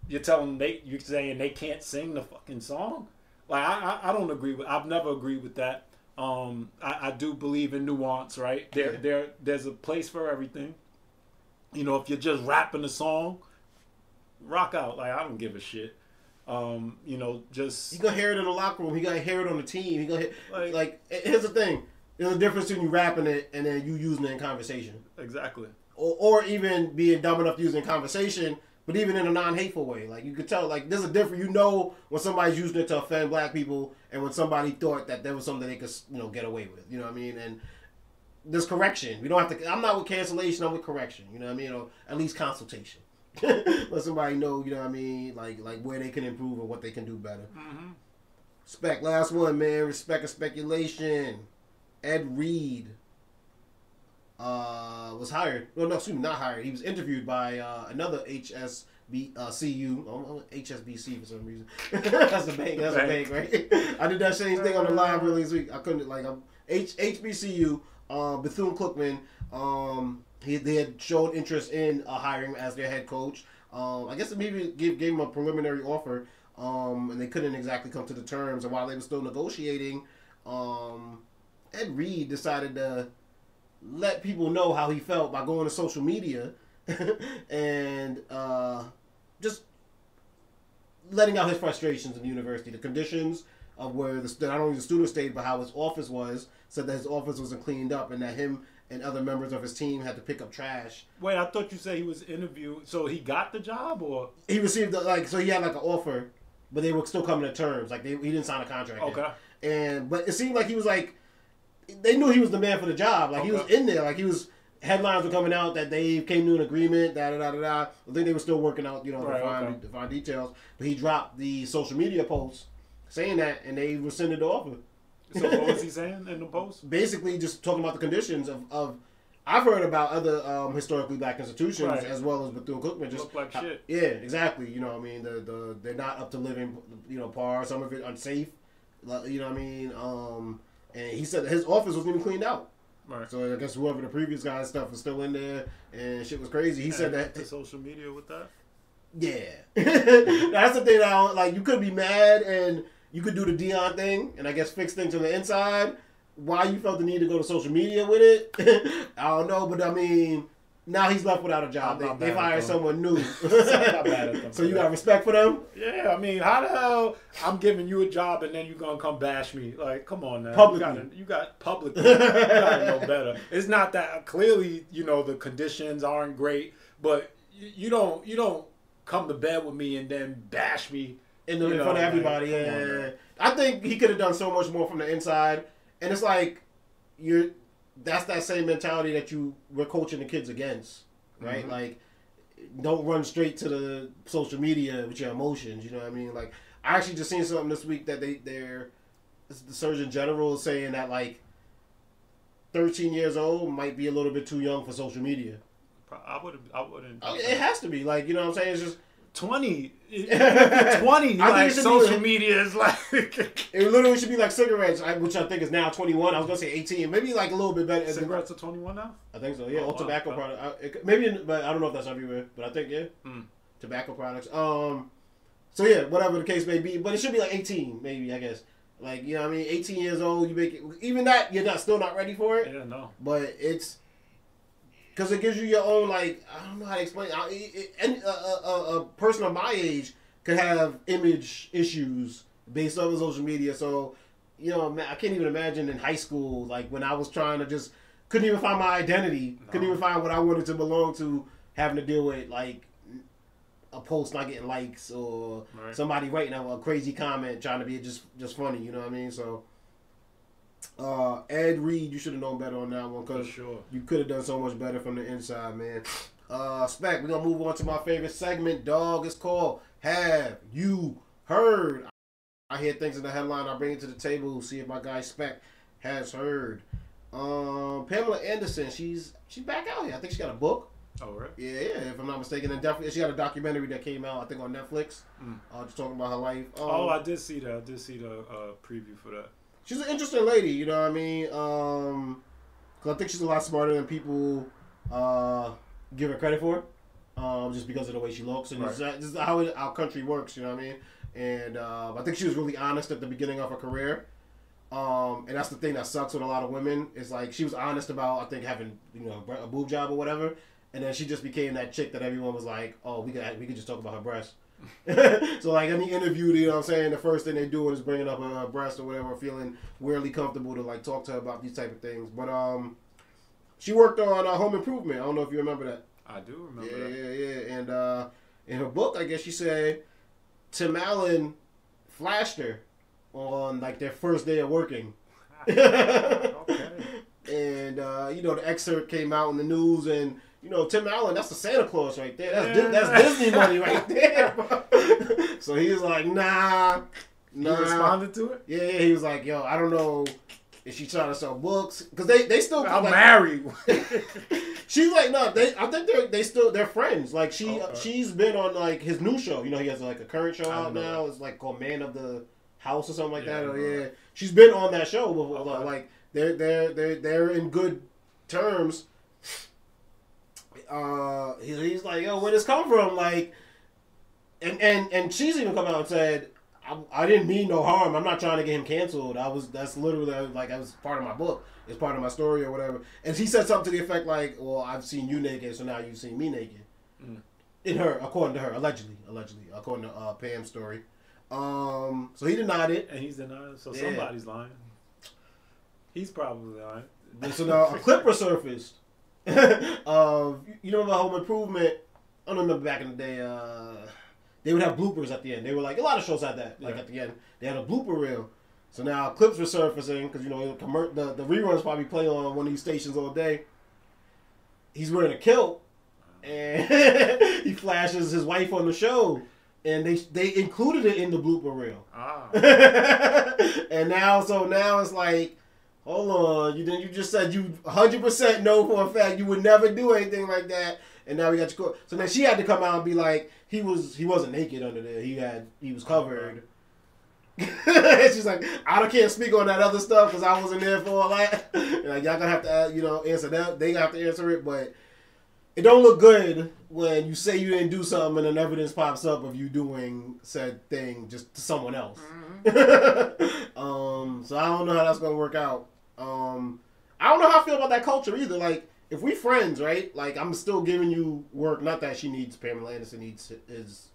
you're telling they you're saying they can't sing the fucking song. Like I, I, I don't agree with. I've never agreed with that. Um, I, I do believe in nuance, right? There, Yeah. there, there's a place for everything. You know, if you're just rapping a song, rock out. Like I don't give a shit. Um, you know, just You gonna hear it in the locker room. You gonna hear it on the team. You gonna hear Like- like, here's the thing. There's a difference between you rapping it and then you using it in conversation, exactly. or, or even being dumb enough to use it in conversation, but even in a non-hateful way. Like you could tell, like there's a difference. You know when somebody's using it to offend black people, and when somebody thought that there was something they could, you know, get away with. You know what I mean? And there's correction. We don't have to. I'm not with cancellation. I'm with correction. You know what I mean? Or at least consultation. Let somebody know. You know what I mean? Like like where they can improve or what they can do better. Mm-hmm. Spec, last one, man. Respect and speculation. Ed Reed uh, was hired. No, no, excuse me, not hired. He was interviewed by uh, another HSB uh, CU, oh, HSBC for some reason. that's the bank. That's the bank, right? I did that same thing on the live earlier this week. I couldn't like I'm H HBCU. Uh, Bethune Cookman. Um, he they had showed interest in uh, hiring as their head coach. Um, I guess maybe gave gave him a preliminary offer. Um, and they couldn't exactly come to the terms. And while they were still negotiating, um, Ed Reed decided to let people know how he felt by going to social media and uh, just letting out his frustrations in the university, the conditions of where the not only the student stayed, but how his office was. Said that his office wasn't cleaned up, and that him and other members of his team had to pick up trash. Wait, I thought you said he was interviewed. So he got the job, or He received the, like so he had like an offer, but they were still coming to terms. Like they, he didn't sign a contract. yet. okay? and but it seemed like he was like they knew he was the man for the job. Like he was in there. Like he was headlines were coming out that they came to an agreement. Da da da da da. I think they were still working out, you know, Right, the, fine, okay. the fine details. But he dropped the social media post saying that, and they rescinded the offer. So what was he saying in the post? Basically, just talking about the conditions of. of I've heard about other um, historically black institutions Right. as well as Bethune Cookman. Just Look like how- shit. Yeah, exactly. You know, what I mean, the the they're not up to living, you know, par. Some of it unsafe. like, You know, what I mean, um, and he said that his office wasn't even cleaned out. Right. So I guess whoever the previous guy's stuff was still in there, and shit was crazy. He said that. to social media with that. Yeah, that's the thing. That I don't, like you could be mad and you could do the Deion thing, and I guess fix things on the inside. Why you felt the need to go to social media with it, I don't know. But I mean, now he's left without a job. They, hired them. someone new. so you got respect for them. Yeah, I mean, how the hell I'm giving you a job and then you're gonna come bash me? Like, come on now. Publicly. You got, you got publicly. you gotta know better. It's not that clearly, you know, the conditions aren't great, but you, don't you don't come to bed with me and then bash me. in, the, in know, front of everybody. come yeah, on, yeah, yeah. man. I think he could have done so much more from the inside, and it's like you're. That's that same mentality that you were coaching the kids against, right? Mhm. Like, don't run straight to the social media with your emotions. You know what I mean? Like, I actually just seen something this week that they they're the Surgeon General is saying that like. 13 years old might be a little bit too young for social media. I would I wouldn't. It has to be like you know what I'm saying. It's just Twenty. Twenty. I think like it should be- social media is like. It literally should be like cigarettes, which I think is now 21. I was gonna say 18, maybe like a little bit better. Cigarettes are twenty one now. I think so. Yeah, Oh, or wow. tobacco Okay. products. It- Maybe, but I don't know if that's everywhere. But I think yeah, Hmm. tobacco products. Um, so yeah, whatever the case may be, but it should be like 18, maybe I guess. Like you know, what I mean, 18 years old, you make it. Even that, you're not still not ready for it. Yeah, no. But it's because it gives you your own like I don't know how to explain. I, it, a, a, a- person of my age could have image issues based on social media. So you know, I can't even imagine in high school like when I was trying to just couldn't even find my identity, couldn't even find what I wanted to belong to, having to deal with like a post not getting likes or Right. somebody writing a crazy comment trying to be just just funny. You know what I mean? So. Uh, Ed Reed, you should have known better on that one because sure. you could have done so much better from the inside, man. Uh, Spec, we're gonna move on to my favorite segment, dog. It's called Have You Heard? I hear things in the headline, I bring it to the table, see if my guy Spec has heard. Um, Pamela Anderson, she's she's back out here. I think she got a book. Oh, right. Yeah, yeah, if I'm not mistaken, and definitely she got a documentary that came out, I think, on Netflix. Mm. Uh, just talking about her life. Um, oh, I did see that. I did see the uh, preview for that. She's an interesting lady. You know what I mean? Um, cause I think she's a lot smarter than people uh, give her credit for. Um, just because of the way she looks and this, this is how it, our country works. You know what I mean? And uh, I think she was really honest at the beginning of her career. Um, and that's the thing that sucks with a lot of women. Is like she was honest about I think having you know a boob job or whatever, and then she just became that chick that everyone was like, oh, we could we could just talk about her breast. so like any interview, you know what I'm saying, the first thing they do is bringing up her, her breast or whatever, feeling weirdly comfortable to like talk to her about these type of things. But um, she worked on uh, Home Improvement. I don't know if you remember that. I do remember Yeah, that. yeah, yeah. And uh, in her book, I guess she said Tim Allen flashed her on like their first day of working. okay. And uh, you know the excerpt came out in the news, and you know Tim Allen, that's the Santa Claus right there. That's, Yeah. that's Disney money right there. so he was like, nah, nah. responded to it? Yeah, yeah, he was like, yo, I don't know if she trying to sell books because they they still I'm like, married. She's like, no, they. I think they're they still they're friends. Like she oh, Okay. she's been on like his new show. You know, he has like a current show out now. It's like called Man of the House or something like Yeah, that. Or, yeah, she's been on that show before. Okay. Like they're they're they're they're in good terms. Uh, he, he's like, yo, where this come from? Like, and and and she's even come out and said. I, I didn't mean no harm. I'm not trying to get him canceled. I was that's literally like I was part of my book. It's part of my story or whatever. And he said something to the effect like, "Well, I've seen you naked, so now you've seen me naked." Mm. In her, according to her, allegedly, allegedly, according to uh, Pam's story. Um, so he denied it. and he's denying. So Yeah. somebody's lying. He's probably lying. And so now a clip resurfaced of you know the Home Improvement. I don't remember back in the day. Uh, they would have bloopers at the end. They were like a lot of shows had that. Like Yeah. at the end, they had a blooper reel. So now clips were surfacing because you know the, the the reruns probably play on one of these stations all day. He's wearing a kilt, and he flashes his wife on the show, and they they included it in the blooper reel. Ah. and now, so now it's like, hold on, you didn't. You just said you 100 percent know for a fact you would never do anything like that, and now we got your court. So then she had to come out and be like, he was he wasn't naked under there. He had he was covered. She's like, I can't speak on that other stuff because I wasn't there for all that. And like, y'all gonna have to, uh, you know, answer that. They gonna have to answer it, but it don't look good when you say you didn't do something and then evidence pops up of you doing said thing just to someone else. um, so I don't know how that's gonna work out. Um, I don't know how I feel about that culture either. Like, if we friends, right? Like, I'm still giving you work. Not that she needs Pamela Anderson needs his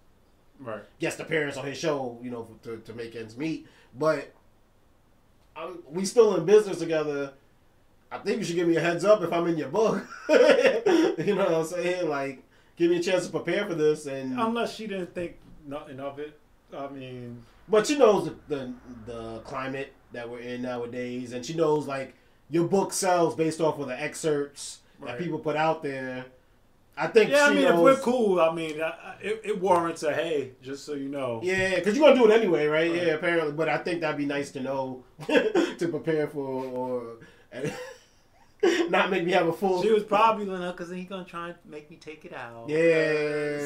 right. guest appearance on his show, you know, to, to make ends meet. But I'm, we still in business together. I think you should give me a heads up if I'm in your book. you know what I'm saying? Like, give me a chance to prepare for this. And Unless she didn't think nothing of it. I mean, but she knows the, the the climate that we're in nowadays, and she knows like your book sells based off of the excerpts that people put out there. I think yeah, I mean, knows, if we're cool, I mean, it, it warrants a hey, just so you know. Yeah, because you're gonna do it anyway, right? Right. Yeah, apparently. But I think that'd be nice to know to prepare for, or not make me have a full. She was probably like, no, because then he gonna try and make me take it out. Yeah,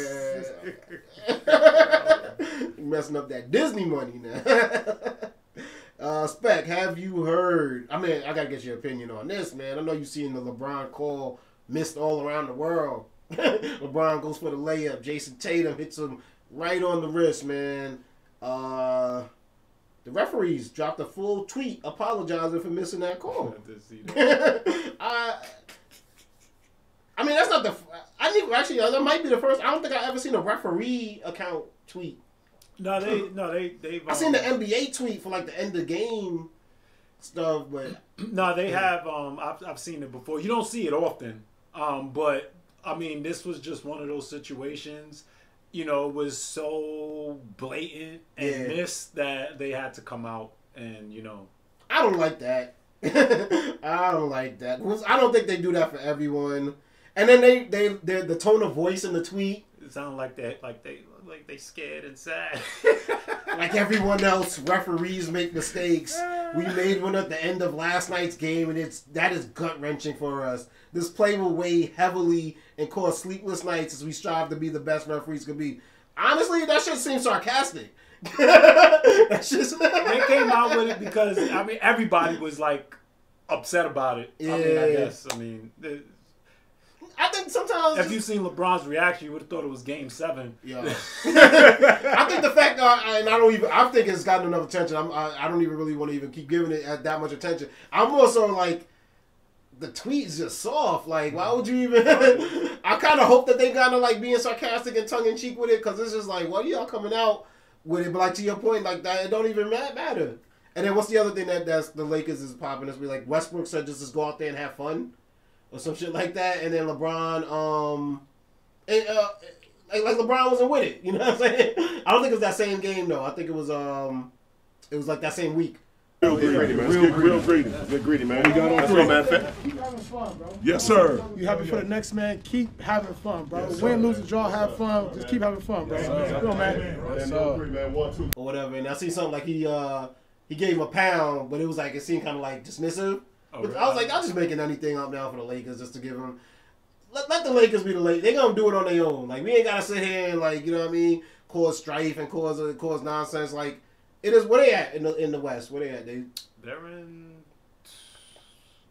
You messing up that Disney money now. uh, Spec, have you heard? I mean, I gotta get your opinion on this, man. I know you've seen the LeBron call missed all around the world. LeBron goes for the layup. Jayson Tatum hits him right on the wrist, man. Uh, the referees dropped a full tweet apologizing for missing that call. I did see that. I, I mean, that's not the. I think actually that might be the first. I don't think I ever seen a referee account tweet. No, they no they they've. I seen the um, NBA tweet for like the end of game stuff, but No, they have. Um, I've I've seen it before. You don't see it often. Um, but I mean, this was just one of those situations. You know, it was so blatant and Yeah. missed that they had to come out and you know. I don't like that. I don't like that. I don't think they do that for everyone. And then they they the tone of voice in the tweet, It sounded like they like they like they scared and sad. like everyone else, referees make mistakes. We made one at the end of last night's game, and it's that is gut wrenching for us. This play will weigh heavily and cause sleepless nights as we strive to be the best referees could be. Honestly, that shit seems sarcastic. That's just they came out with it because I mean everybody was like upset about it. I mean, I guess. I mean, it- I think sometimes if you seen LeBron's reaction, you would have thought it was Game Seven. Yeah. I think the fact that, and I don't even, I think it's gotten enough attention. I'm, I, I don't even really want to even keep giving it uh, that much attention. I'm also like, the tweet is just soft. Like, why would you even? I kind of hope that they kind of like being sarcastic and tongue in cheek with it because it's just like, what are y'all coming out with it? But like to your point, like that, it don't even matter. And then what's the other thing that that's the Lakers is popping? Is be like Westbrook said, just just go out there and have fun, or some shit like that. And then LeBron, um, and, uh, like, like LeBron wasn't with it. You know what I'm saying? I don't think it was that same game though. I think it was um, it was like that same week. Real greedy, man. Let's get real greedy. Get greedy, man. We got on three, man. Keep having fun, bro. Yes, sir. You happy for the next man? Keep having fun, bro. Win, lose, or draw, have fun. Just keep having fun, bro. Come on, man. And man. One, two. or whatever. And I see something like he uh he gave him a pound, but it was like it seemed kind of like dismissive. Oh, really? I was like, I'm just making anything up now for the Lakers just to give them. Let, let the Lakers be the Lakers. They're gonna do it on their own. Like we ain't gotta sit here and like you know what I mean, cause strife and cause uh, cause nonsense. Like it is where they at in the in the West. Where they at? They They're in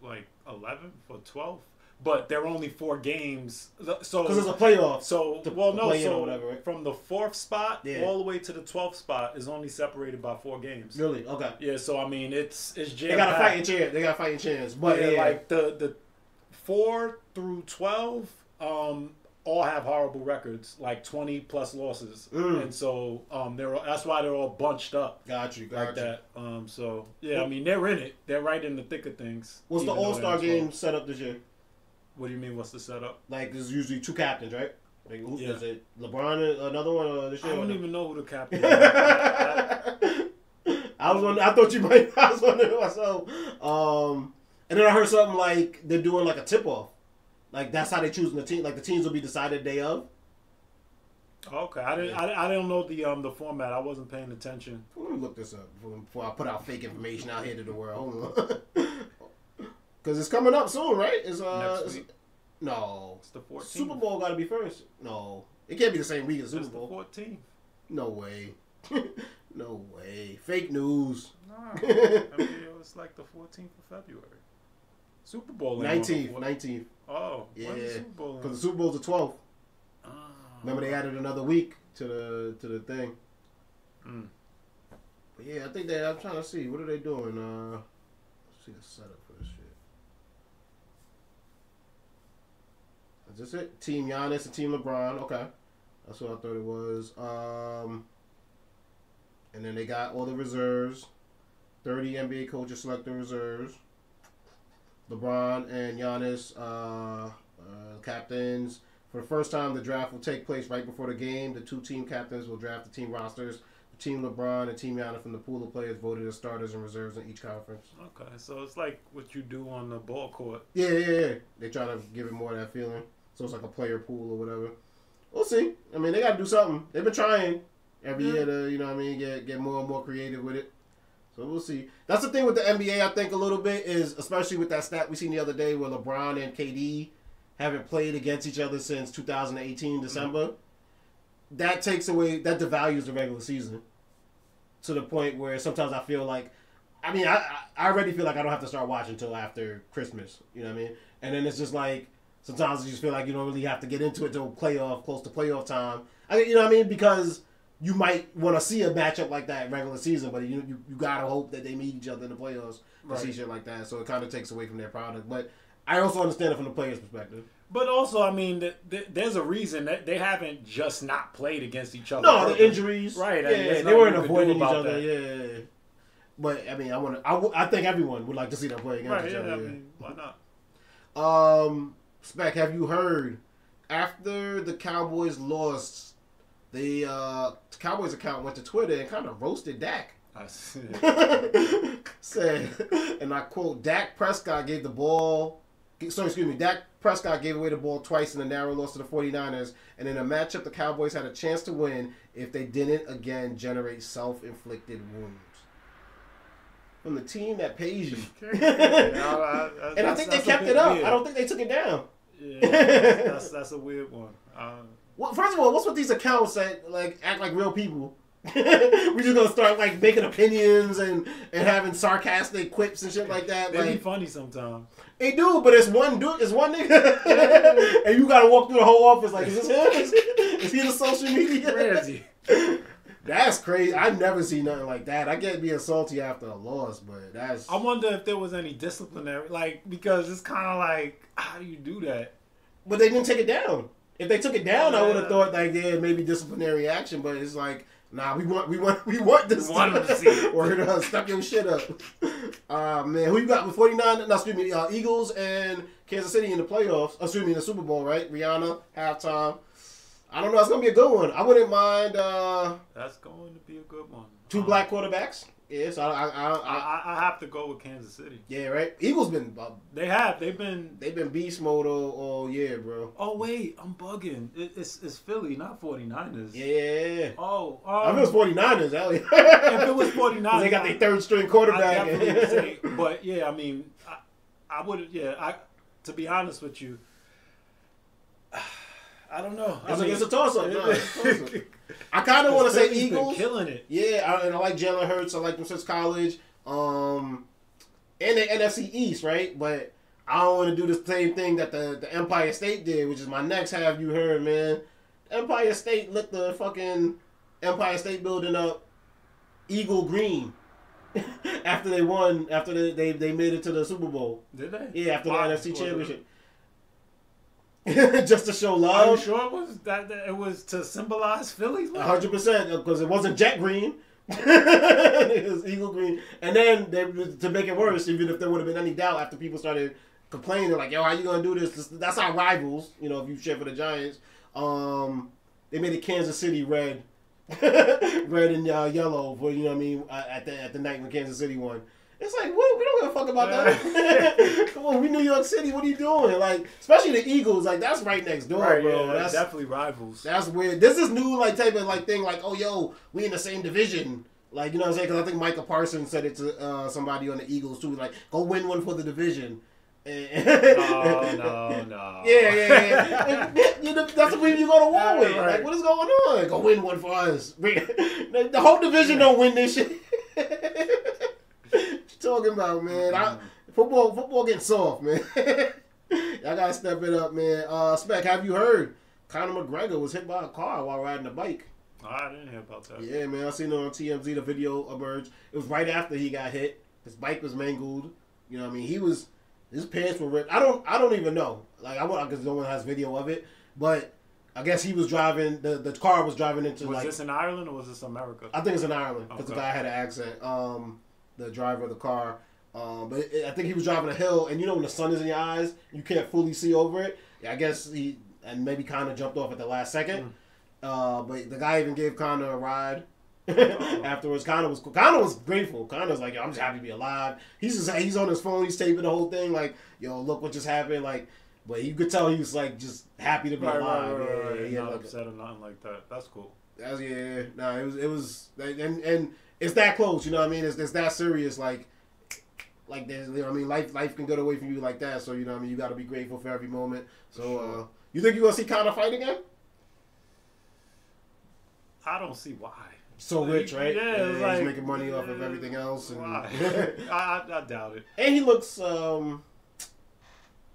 like 11 for 12, but they're only four games. So because it's a playoff. So the- well, no. So whatever, right? from the fourth spot Yeah. all the way to the twelfth spot is only separated by four games. Really? Okay. Yeah. So I mean, it's it's jam- They got a fighting chance. They got a fighting chance. But yeah, yeah, like the the four through twelve, um, all have horrible records, like twenty plus losses, Mm. and so um, they're all, that's why they're all bunched up got you. Got like you. that. Um, so yeah, I mean they're in it. They're right in the thick of things. What's the All Star game 12. set up this year? What do you mean? What's the setup? Like there's usually two captains, right? Like who Yeah. is it? LeBron, and another one, or this I don't even know who the captain. is. I- was wondering, I thought you might. I was wondering myself. Um, and then I heard something like they're doing like a tip off. Like that's how they choosing the team. Like the teams will be decided day of. Okay, I didn't. I, I don't know the um the format. I wasn't paying attention. Let me look this up before, before I put out fake information out here to the world. Because it's coming up soon, right? It's uh, Next it's- no. It's the 14th. Super Bowl got to be first. No, it can't be the same week as Super It's Super the Bowl. 14th. No way. no way. Fake news. Nah, I mean, it's like the 14th of February. Super Bowl. ain't on the Nineteenth. Oh, when's the Yeah, Super Bowl? Because the Super Bowl's the twelfth. Ah. Remember they added another week to the to the thing. Mm. But yeah, I think they. I'm trying to see what are they doing. Uh, let's see the setup for this shit. Is this it? Team Giannis and Team LeBron. Okay, that's what I thought it was. Um, and then they got all the reserves. Thirty NBA coaches select the reserves. LeBron and Giannis, uh, uh, captains. For the first time, the draft will take place right before the game. The two team captains will draft the team rosters. Team LeBron and Team Giannis from the pool of players voted as starters and reserves in each conference. Okay, so it's like what you do on the ball court. Yeah, yeah, yeah. They try to give it more of that feeling. So it's like a player pool or whatever. We'll see. I mean, they got to do something. They've been trying every year to, you know what I mean, get, get more and more creative with it. So we'll see. That's the thing with the NBA, I think, a little bit, is especially with that stat we seen the other day where LeBron and KD haven't played against each other since 2018 December. That takes away, that devalues the regular season to the point where sometimes I feel like, I mean, I, I I already feel like I don't have to start watching until after Christmas. You know what I mean? And then it's just like sometimes you just feel like you don't really have to get into it till playoff, close to playoff time. I mean, you know what I mean? Because you might want to see a matchup like that regular season, but you you, you gotta hope that they meet each other in the playoffs to see shit like that. So it kind of takes away from their product. But I also understand it from the players' perspective. But also, I mean, th- th- there's a reason that they haven't just not played against each other. No, the injuries, Right, Yeah, and there's they weren't you can do avoiding each other. that. Yeah, yeah, yeah. But I mean, I want to. I, w- I think everyone would like to see them play against Right, each yeah, other. I mean, why not? Um, Spec, have you heard? After the Cowboys lost, the uh, Cowboys account went to Twitter and kind of roasted Dak. I see. Said, and I quote: Dak Prescott gave the ball, sorry, excuse me, Dak Prescott gave away the ball twice in a narrow loss to the 49ers, and in a matchup the Cowboys had a chance to win if they didn't again generate self-inflicted wounds. From the team that pays you. and I think they kept it up. I don't think they took it down. Yeah, that's, that's, that's a weird one. Um, Well, first of all, what's with these accounts that like act like real people? We're just gonna start like making opinions and and having sarcastic quips and shit like that. they be funny sometimes. they do, but it's one dude, it's one nigga, and you gotta walk through the whole office like, is this him? Is, is he the social media? Where is he? That's crazy. I've never seen nothing like that. I get being salty after a loss, but that's I wonder if there was any disciplinary, like because it's kind of like how do you do that? but they didn't take it down. If they took it down, I would have thought like yeah, maybe disciplinary action. But it's like nah, we want we want we want this. We want to see it. Or uh, step your shit up. Uh man, who you got with 49? No, excuse me, uh, Eagles and Kansas City in the playoffs. Excuse me, in the Super Bowl, right? Rihanna halftime. I don't know. It's gonna be a good one. I wouldn't mind uh, That's going to be a good one. two Um, black quarterbacks. Yes, I, I, I, I, I, I, I have to go with Kansas City. yeah, right. Eagles been uh, They have. They've been. they've been beast mode all, all year, bro. Oh wait, I'm bugging. It, it's it's Philly, not 49ers. Yeah. Oh, I um, mean, it was 49ers. Hell yeah. if it was 49ers, they got their third string quarterback. say, but yeah, I mean, I, I would, yeah, I to be honest with you, I don't know. I It's a- mean, it's a toss-up, it's a toss-up. I kind of want to say Philly's been Eagles. killing it. Yeah, I, and I like Jalen Hurts. I like them since college. Um, and the NFC East, right? But I don't want to do the same thing that the, the Empire State did, which is my next have you heard, man. Empire State lit the fucking Empire State building up Eagle Green after they won, after they, they, they made it to the Super Bowl. Did they? Yeah, after Why? the Was NFC it- Championship. Just to show Are you love. sure it was that, that it was to symbolize Philly? A hundred percent, because it wasn't jet green. it was eagle green, and then they, to make it worse, even if there would have been any doubt after people started complaining, like, "Yo, how you gonna do this? This- That's our rivals." You know, if you cheer for the Giants, um, they made it Kansas City red, red and uh, yellow for you know what I mean at the at the night when Kansas City won. It's like, what? We don't give a fuck about that. Come on, we New York City. What are you doing? Like, especially the Eagles. Like, that's right next door, Right, bro. yeah, that's definitely rivals. that's weird. This is new, like type of like thing, like oh yo, we in the same division. Like you know what I'm saying? Because I think Micah Parsons said it to uh, somebody on the Eagles too. Like go win one for the division. No, no, no. Yeah, yeah, yeah. You know, that's the people you go to war with. Right. Like what is going on? Go win one for us. the the whole division don't win this shit. What you talking about, man? I, football, football getting soft, man. Y'all gotta step it up, man. Uh, Spec, have you heard? Conor McGregor was hit by a car while riding a bike. I didn't hear about that. Yeah, man, I seen it on TMZ. The video emerged. It was right after he got hit. His bike was mangled. You know, what I mean, he was his pants were ripped. I don't, I don't even know. Like, I want because no one has video of it. But I guess he was driving. The the car was driving into Was like this in Ireland or was this America? I think it's in Ireland because the guy had an accent. Um, the driver of the car. Um, but it, I think he was driving a hill, and you know when the sun is in your eyes, you can't fully see over it. I guess he and maybe kind of jumped off at the last second. Uh, but the guy even gave Conor a ride. Afterwards, Conor was Conor was grateful. Conor was like, "Yo, I'm just happy to be alive." He's just he's on his phone, he's taping the whole thing, like, "Yo, look what just happened." Like, but you could tell he was like just happy to be Right, alive. right, yeah, right, yeah, right. yeah, Not like- upset or nothing like that. That's cool. that's yeah. No, it was it was and and it's that close. You know what I mean? It's, it's that serious. Like like there's you know what I mean life life can get away from you like that. So you know what I mean you got to be grateful for every moment. So uh, you think you gonna see Conor fight again? I don't see why. So rich, right? Yeah, it's he's making money off of everything else, and Why? I, I, I doubt it. and he looks um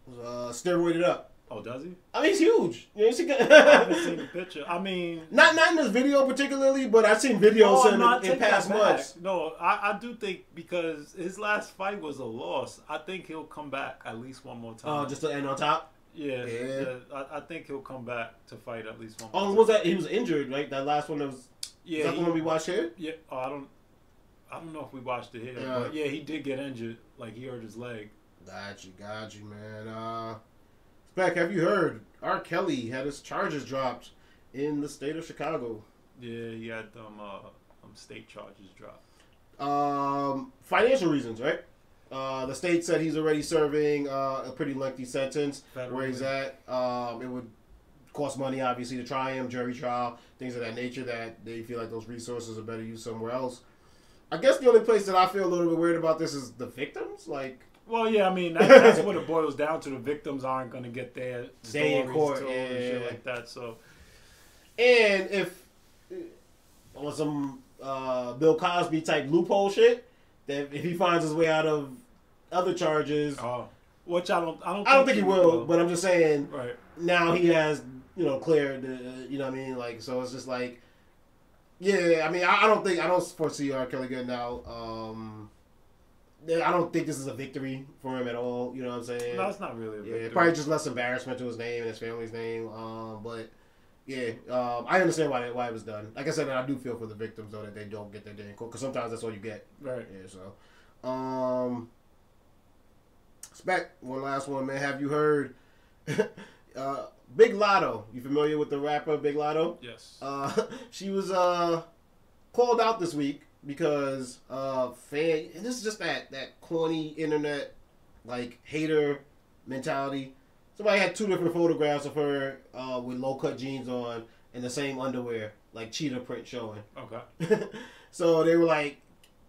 uh, steroided up. Oh, does he? I mean, he's huge. You know, he's I haven't seen a, the picture. I mean, not not in this video particularly, but I've seen videos no, of not in, in past months. No, I, I do think because his last fight was a loss. I think he'll come back at least one more time. Oh, just to end on top. yeah, Yeah. yeah. I, I think he'll come back to fight at least one. Oh, was that he was injured, right? That last one that was. Yeah, is that he- the one we watched here? Yeah, oh, I don't. I don't know if we watched it here, Yeah. but yeah, he did get injured. Like he hurt his leg. Got you, got you, man. Uh, Spec, have you heard? R. Kelly had his charges dropped in the state of Chicago. Yeah, he had them uh, um state charges dropped. Um, financial reasons, right? Uh, the state said he's already serving uh, a pretty lengthy sentence Federally. where he's at. Um, it would cost money, obviously, to try him, jury trial, things of that nature. That they feel like those resources are better used somewhere else. I guess the only place that I feel a little bit weird about this is the victims. Like, Well, yeah, I mean that, that's what it boils down to. The victims aren't going to get their Day in stories court, told and shit like that. So and if on some uh, Bill Cosby type loophole shit, that if he finds his way out of other charges, Oh, which I don't. I don't. I don't think he will. But I'm just saying. right. now he has you know cleared the you know what I mean like so it's just like yeah I mean I, I don't think I don't foresee R Kelly getting out um yeah, I don't think this is a victory for him at all you know what I'm saying No, it's not really. A yeah victory. probably just less embarrassment to his name and his family's name um but yeah um I understand why why it was done like I said I do feel for the victims though that they don't get their day in court because sometimes that's all you get Right. yeah, so um Spec, one last one, man. Have you heard uh Big Latto? You familiar with the rapper Big Latto? Yes. Uh she was uh called out this week because uh fan and this is just that that corny internet like hater mentality. Somebody had two different photographs of her uh with low cut jeans on and the same underwear, like cheetah print showing. okay. so they were like,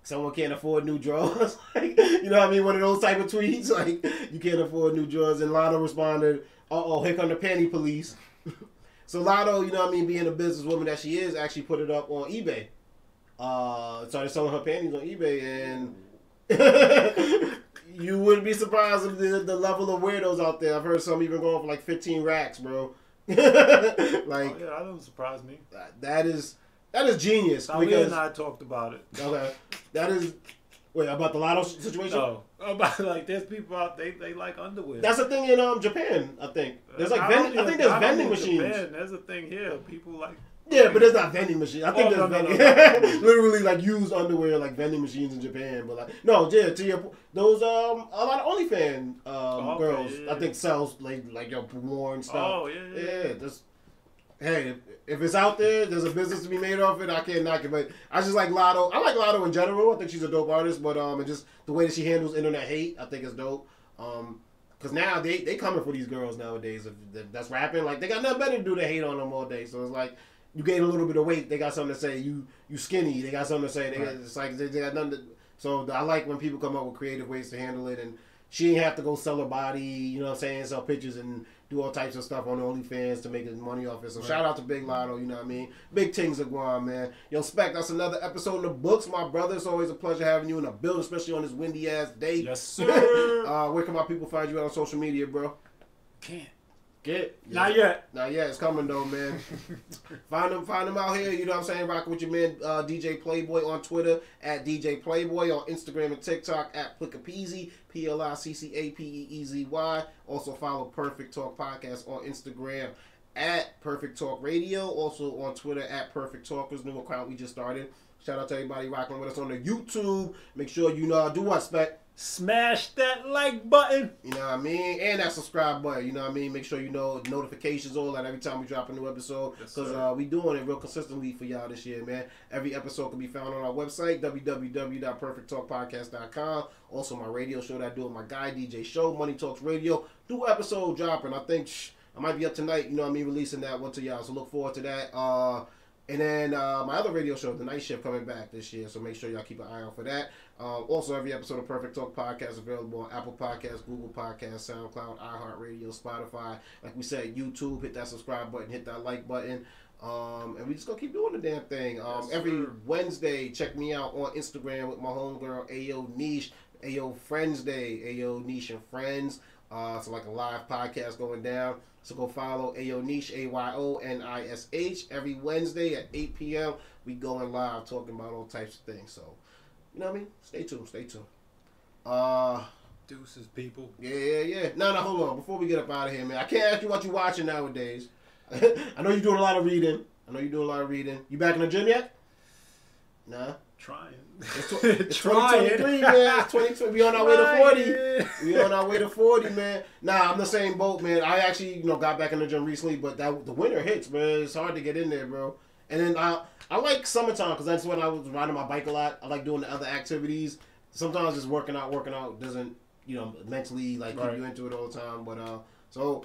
someone can't afford new drawers. like, you know what I mean? One of those type of tweets. Like, you can't afford new drawers. And Latto responded, uh oh, here come the panty police. so Latto, you know what I mean, being a businesswoman that she is, actually put it up on eBay. Uh, started selling her panties on eBay, and you wouldn't be surprised if the, the level of weirdos out there. I've heard some even going for like 15 racks, bro. like, oh, yeah, that doesn't surprise me. that is that is genius. Talia because- and I talked about it. Okay, that is wait about the Latto situation. No, about like there's people out they they like underwear. That's a thing in um Japan. I think there's like Not vending. I think there's not vending machines. Japan, there's a thing here. People like Yeah, but it's not vending machines. I think Oh, there's no, vending. no, no. literally like used underwear, like vending machines in Japan. But like no, yeah, to your those um a lot of OnlyFans um Oh, okay, girls yeah, I yeah. think sells like like your worn stuff. Oh, yeah, yeah, yeah. yeah. Just hey, if, if it's out there, there's a business to be made off it. I can't knock it, but I just like Latto. I like Latto in general. I think she's a dope artist, but um, and just the way that she handles internet hate, I think is dope. Um, cause now they they coming for these girls nowadays. If, that's rapping, like they got nothing better to do than hate on them all day. So it's like you gain a little bit of weight, they got something to say. You you skinny, they got something to say. They Right. it's like they, they got nothing. To, so I like when people come up with creative ways to handle it, and she ain't have to go sell her body. You know what I'm saying? Sell pictures and do all types of stuff on OnlyFans to make his money off it. So shout out to Big Latto. You know what I mean? Big things are going, man. Yo, Spec, that's another episode in the books, my brother. It's always a pleasure having you in the building, especially on this windy ass day. yes sir. uh, where can my people find you out on social media, bro? Can't. Get Not yet. Not yet. It's coming though, man. find them, find them out here. You know what I'm saying? Rocking with your man uh, DJ Playboy on Twitter at DJ Playboy on Instagram and TikTok at Pliccapeezy P L I C C A P E E Z Y. Also follow Perfect Talk Podcast on Instagram at Perfect Talk Radio. Also on Twitter at Perfect Talkers. New account we just started. Shout out to everybody rocking with us on the YouTube. Make sure you know do what spec. Smash that like button. You know what I mean? And that subscribe button. You know what I mean? Make sure you know notifications, all that every time we drop a new episode. Because sir. uh, we doing it real consistently for y'all this year, man. Every episode can be found on our website, www.perfecttalkpodcast.com. Also, my radio show that I do with my guy, DJ Show, Money Talks Radio. New episode dropping. I think shh, I might be up tonight, you know what I mean, releasing that one to y'all. So look forward to that. Uh, and then uh, my other radio show, The Night Shift, coming back this year. So make sure y'all keep an eye out for that. Um, also, every episode of Perfect Talk Podcast is available on Apple Podcasts, Google Podcasts, SoundCloud, iHeartRadio, Spotify. Like we said, YouTube. Hit that subscribe button, hit that like button. Um, and we just gonna keep doing the damn thing. Um, Yes, every sir. Wednesday, check me out on Instagram with my homegirl Ayo Nish, Ayo Friends Day, Ayo Nish and Friends. Uh, so like a live podcast going down. So go follow Ayo Nish, A Y O N I S H, every Wednesday at 8 p.m. We going live talking about all types of things. So, you know what I mean? Stay tuned, stay tuned. Uh, Deuces, people. yeah, yeah, yeah. No, no, hold on. Before we get up out of here, man, I can't ask you what you're watching nowadays. I know you're doing a lot of reading. I know you're doing a lot of reading. You back in the gym yet? Nah. Trying. It's, tw- it's 2023, man. It's 2020. We on our way to 40. We on our way to 40, man. Nah, I'm the same boat, man. I actually, you know, got back in the gym recently, but that the winter hits, man. It's hard to get in there, bro. And then I I like summertime because that's when I was riding my bike a lot. I like doing the other activities. sometimes just working out, working out doesn't you know mentally like keep Right. you into it all the time. But uh, so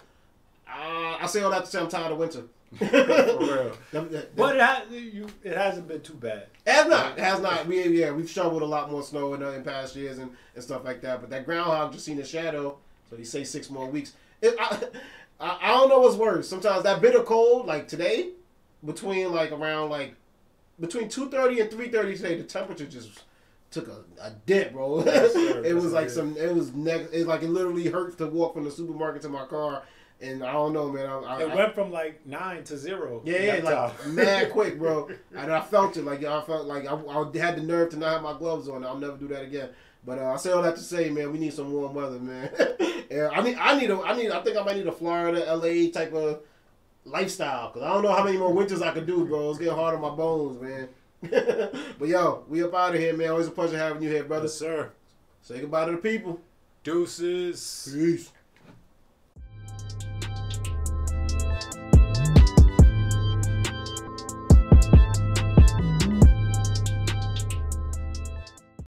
uh, I say all that to say I'm tired of winter. For real. That- But it, ha- you, it hasn't been too bad. It has not. It has not. We yeah, we've shoveled a lot more snow in, uh, in past years and, and stuff like that. But that groundhog just seen a shadow, so you say six more weeks. It, I, I I don't know what's worse. Sometimes that bitter cold, like today, between like around like between two thirty and three thirty today, the temperature just took a, a dip, bro. Yes, it was like it some. It was next. It like it literally hurts to walk from the supermarket to my car, and I don't know, man. I, I, It I- went from like nine to zero. yeah, yeah, that like mad quick, bro. And I felt it, like I felt like I, I had the nerve to not have my gloves on. I'll never do that again. But uh, I say all that to say, man, we need some warm weather, man. yeah, I need, I need, a, I need, I think I might need a Florida, LA type of lifestyle because I don't know how many more winters I could do, bro. It's getting hard on my bones, man. but yo, we up out of here, man. Always a pleasure having you here, brother. Yes, sir. Say goodbye to the people. Deuces. Peace.